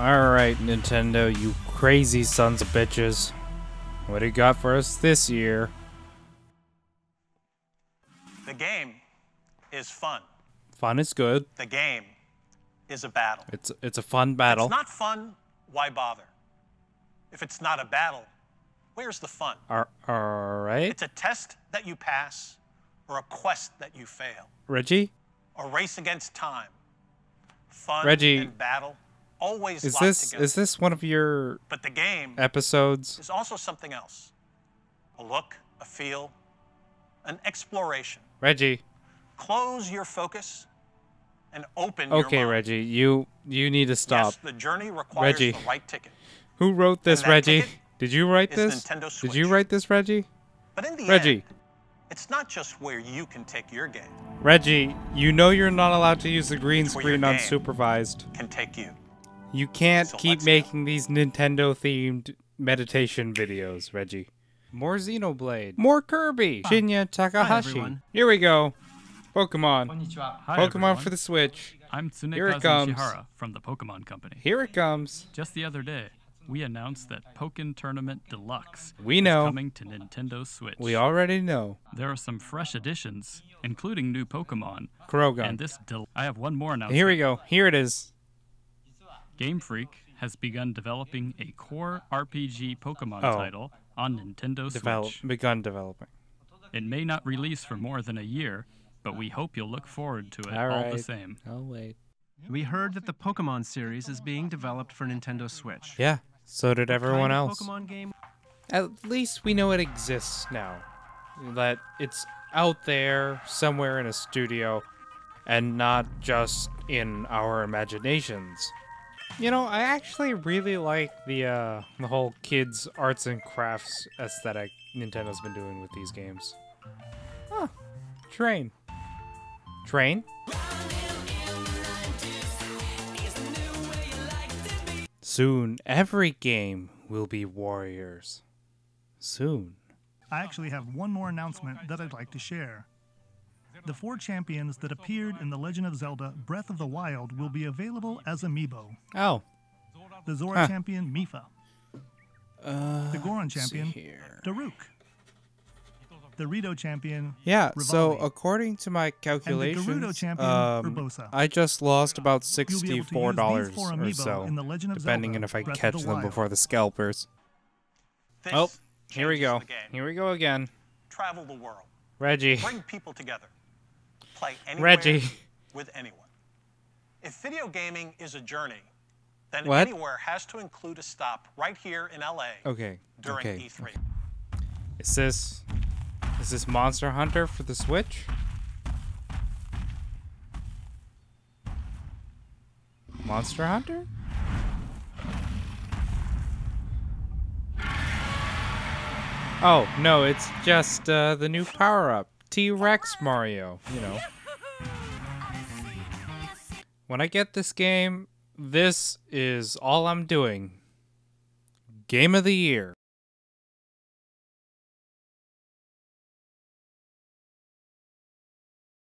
Alright, Nintendo, you crazy sons of bitches. What do you got for us this year? The game is fun. Fun is good. The game is a battle. It's it's a fun battle. It's not fun, why bother? If it's not a battle, where's the fun? Alright. It's a test that you pass or a quest that you fail. Reggie? A race against time. Fun Reggie, and battle always Is this together. is this one of your but the game episodes? is also something else. A look, a feel, an exploration. Reggie. Close your focus and open Okay, your mind. Reggie, you you need to stop. Yes, the journey requires Reggie. the right ticket. Who wrote this, Reggie? Did you write this? Did you write this, Reggie? But in the Reggie. end, it's not just where you can take your game, Reggie, you know you're not allowed to use the green It's where your screen unsupervised. can take you. You can't So keep let's go. making these Nintendo themed meditation videos, Reggie. More Xenoblade. More Kirby. Shinya Takahashi. everyone. Here we go. Pokemon. Hi, Pokemon everyone. for the Switch. I'm Here it Tsunekazu comes. Ishihara from the Pokemon Company. Here it comes. Just the other day, we announced that Pokken Tournament Deluxe We is know. coming to Nintendo Switch. We already know. There are some fresh additions, including new Pokemon. Croagunk. And this del- I have one more announcement. Here we go. Here it is. Game Freak has begun developing a core RPG Pokemon Oh. title on Nintendo Develop Switch. begun developing. It may not release for more than a year, but we hope you'll look forward to it All all the right. same. I'll wait. We heard that the Pokemon series is being developed for Nintendo Switch. Yeah. So did everyone else. Pokemon game. At least we know it exists now. That it's out there somewhere in a studio and not just in our imaginations. You know, I actually really like the uh the whole kids arts and crafts aesthetic Nintendo's been doing with these games. Huh. Train. Train? Soon every game will be warriors. Soon. I actually have one more announcement that I'd like to share. The four champions that appeared in The Legend of Zelda Breath of the Wild will be available as amiibo. Oh. The Zora Huh. champion, Mipha. Uh, The Goron champion, here. Daruk. The Rito champion, Yeah, so according to my calculations, Gerudo champion, um, Urbosa. I just lost about You'll be able to use sixty-four dollars or so, in The Legend of depending Zelda on if I Breath catch the them Wild. before the scalpers. This Oh, here we go. Here we go again. Travel the world. Reggie. Bring people together. Play anywhere Reggie. with anyone. If video gaming is a journey, then What? anywhere has to include a stop right here in LA Okay. during okay. E3. Is this is this Monster Hunter for the Switch? Monster Hunter? Oh, no, it's just uh, the new power-up. T-Rex Mario, you know. When I get this game, this is all I'm doing. Game of the year.